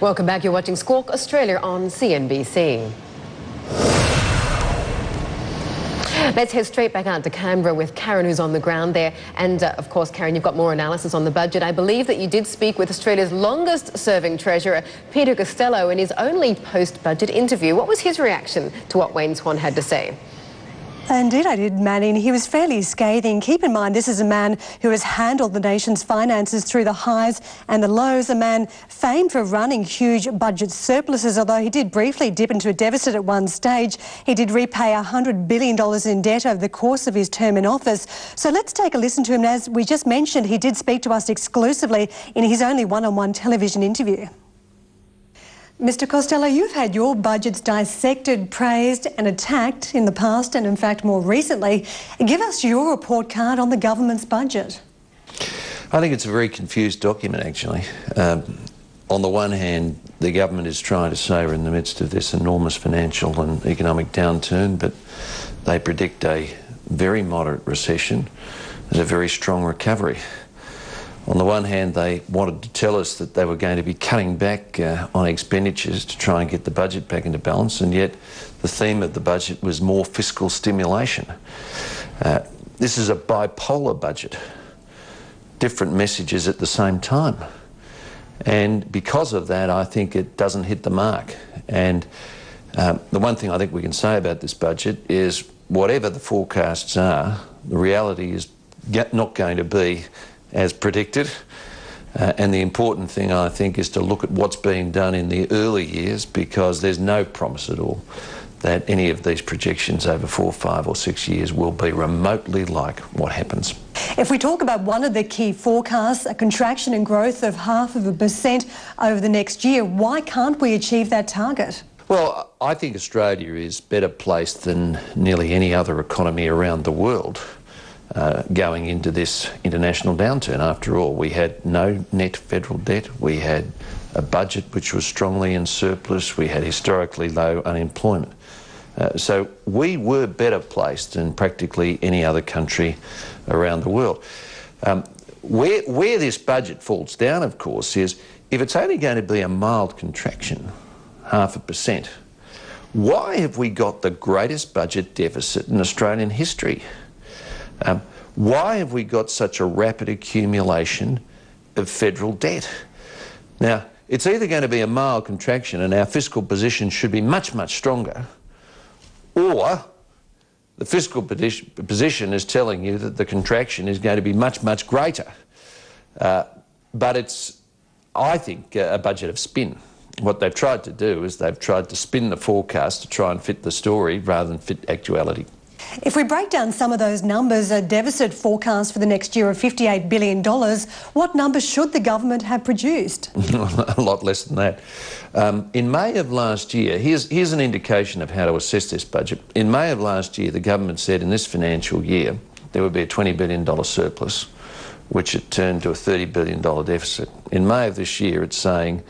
Welcome back. You're watching Squawk Australia on CNBC. Let's head straight back out to Canberra with Karen, who's on the ground there. And uh, of course, Karen, you've got more analysis on the budget. I believe that you did speak with Australia's longest serving treasurer, Peter Costello, in his only post budget interview. What was his reaction to what Wayne Swan had to say? Indeed, I did, Mandy. He was fairly scathing. Keep in mind, this is a man who has handled the nation's finances through the highs and the lows, a man famed for running huge budget surpluses, although he did briefly dip into a deficit at one stage. He did repay $100 billion in debt over the course of his term in office. So let's take a listen to him. As we just mentioned, he did speak to us exclusively in his only one-on-one -on -one television interview. Mr. Costello, you've had your budgets dissected, praised and attacked in the past and in fact more recently. Give us your report card on the government's budget. I think it's a very confused document actually. Um, on the one hand, the government is trying to say we're in the midst of this enormous financial and economic downturn, but they predict a very moderate recession and a very strong recovery on the one hand, they wanted to tell us that they were going to be cutting back uh, on expenditures to try and get the budget back into balance, and yet the theme of the budget was more fiscal stimulation. Uh, this is a bipolar budget, different messages at the same time. And because of that, I think it doesn't hit the mark. And um, the one thing I think we can say about this budget is whatever the forecasts are, the reality is not going to be as predicted. Uh, and the important thing, I think, is to look at what's being done in the early years because there's no promise at all that any of these projections over four, five or six years will be remotely like what happens. If we talk about one of the key forecasts, a contraction in growth of half of a percent over the next year, why can't we achieve that target? Well, I think Australia is better placed than nearly any other economy around the world uh, going into this international downturn. After all, we had no net federal debt, we had a budget which was strongly in surplus, we had historically low unemployment. Uh, so we were better placed than practically any other country around the world. Um, where, where this budget falls down, of course, is if it's only going to be a mild contraction, half a percent, why have we got the greatest budget deficit in Australian history? Um, why have we got such a rapid accumulation of federal debt? Now, it's either going to be a mild contraction and our fiscal position should be much, much stronger, or the fiscal position is telling you that the contraction is going to be much, much greater. Uh, but it's, I think, a budget of spin. What they've tried to do is they've tried to spin the forecast to try and fit the story rather than fit actuality. If we break down some of those numbers, a deficit forecast for the next year of $58 billion, what numbers should the government have produced? a lot less than that. Um, in May of last year, here's, here's an indication of how to assess this budget. In May of last year, the government said in this financial year there would be a $20 billion surplus, which it turned to a $30 billion deficit. In May of this year, it's saying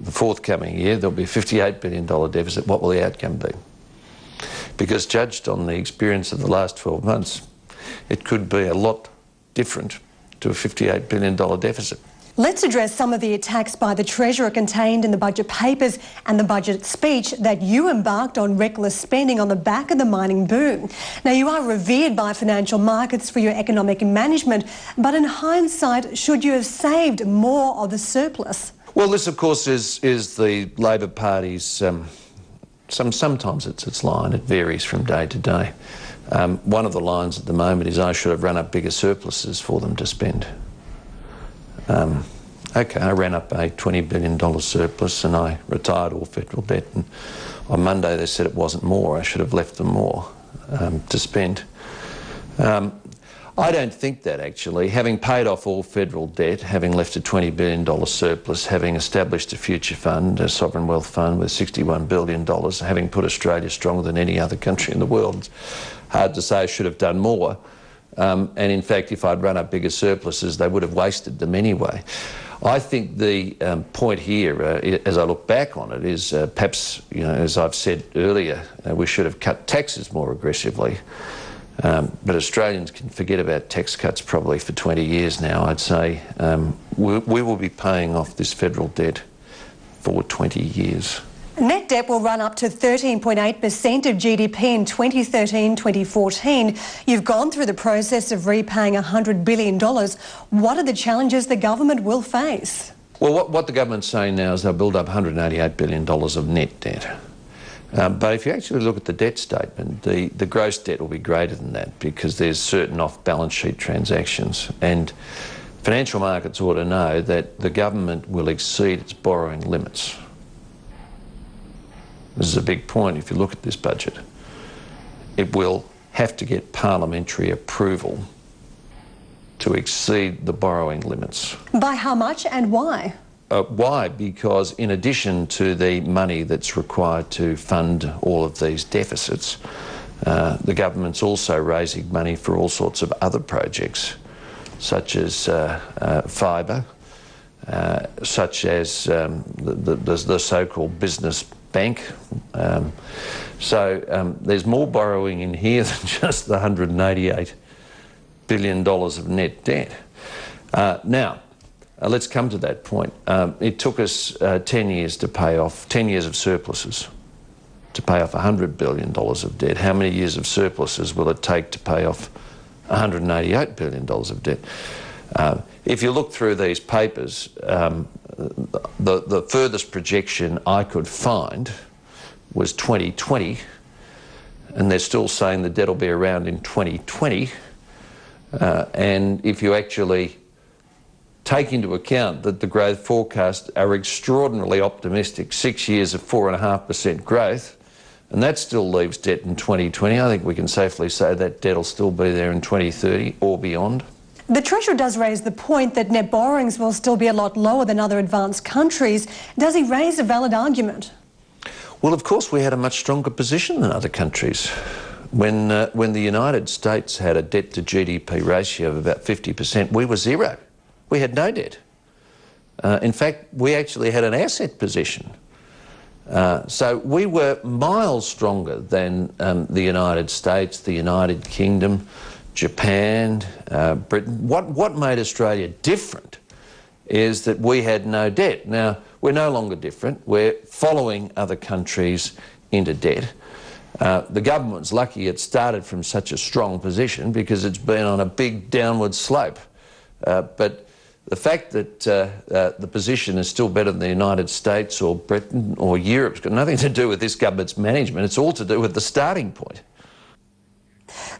the forthcoming year there'll be a $58 billion deficit. What will the outcome be? Because judged on the experience of the last 12 months, it could be a lot different to a $58 billion deficit. Let's address some of the attacks by the Treasurer contained in the budget papers and the budget speech that you embarked on reckless spending on the back of the mining boom. Now, you are revered by financial markets for your economic management, but in hindsight, should you have saved more of the surplus? Well, this, of course, is, is the Labor Party's um, some, sometimes it's its line, it varies from day to day. Um, one of the lines at the moment is I should have run up bigger surpluses for them to spend. Um, okay, I ran up a $20 billion surplus and I retired all federal debt. And on Monday they said it wasn't more, I should have left them more um, to spend. Um, I don't think that actually. Having paid off all federal debt, having left a $20 billion surplus, having established a future fund, a sovereign wealth fund with $61 billion, having put Australia stronger than any other country in the world, it's hard to say I should have done more. Um, and in fact, if I'd run up bigger surpluses, they would have wasted them anyway. I think the um, point here, uh, as I look back on it, is uh, perhaps, you know, as I've said earlier, uh, we should have cut taxes more aggressively. Um, but Australians can forget about tax cuts probably for 20 years now, I'd say. Um, we, we, will be paying off this federal debt for 20 years. Net debt will run up to 13.8% of GDP in 2013 2014. You've gone through the process of repaying $100 billion. What are the challenges the government will face? Well, what, what the government's saying now is they'll build up $188 billion of net debt. Um, but if you actually look at the debt statement, the, the gross debt will be greater than that because there's certain off balance sheet transactions. And financial markets ought to know that the government will exceed its borrowing limits. This is a big point if you look at this budget. It will have to get parliamentary approval to exceed the borrowing limits. By how much and why? Uh, why? Because in addition to the money that's required to fund all of these deficits, uh, the government's also raising money for all sorts of other projects, such as uh, uh fibre, uh, such as um, the, the, the so-called business bank. Um, so um, there's more borrowing in here than just the 188 billion dollars of net debt. Uh, now, uh, let's come to that point. Um, it took us uh, 10 years to pay off, 10 years of surpluses to pay off $100 billion of debt. How many years of surpluses will it take to pay off $188 billion of debt? Uh, if you look through these papers, um, the, the furthest projection I could find was 2020, and they're still saying the debt will be around in 2020. Uh, and if you actually take into account that the growth forecasts are extraordinarily optimistic, six years of 4.5% growth, and that still leaves debt in 2020, I think we can safely say that debt will still be there in 2030 or beyond. The Treasurer does raise the point that net borrowings will still be a lot lower than other advanced countries. Does he raise a valid argument? Well, of course, we had a much stronger position than other countries. When, uh, when the United States had a debt to GDP ratio of about 50%, we were zero. We had no debt. Uh, in fact, we actually had an asset position. Uh, so we were miles stronger than um, the United States, the United Kingdom, Japan, uh, Britain. What, what made Australia different is that we had no debt. Now, we're no longer different. We're following other countries into debt. Uh, the government's lucky it started from such a strong position because it's been on a big downward slope. Uh, but the fact that uh, uh the position is still better than the United States or Britain or Europe's got nothing to do with this government's management. It's all to do with the starting point.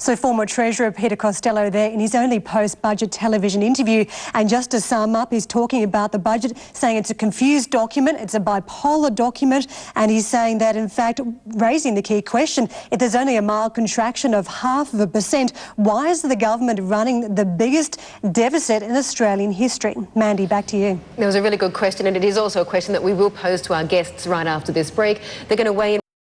So former Treasurer Peter Costello there in his only post-budget television interview. And just to sum up, he's talking about the budget, saying it's a confused document, it's a bipolar document, and he's saying that, in fact, raising the key question, if there's only a mild contraction of half of a percent, why is the government running the biggest deficit in Australian history? Mandy, back to you. That was a really good question, and it is also a question that we will pose to our guests right after this break. They're going to weigh in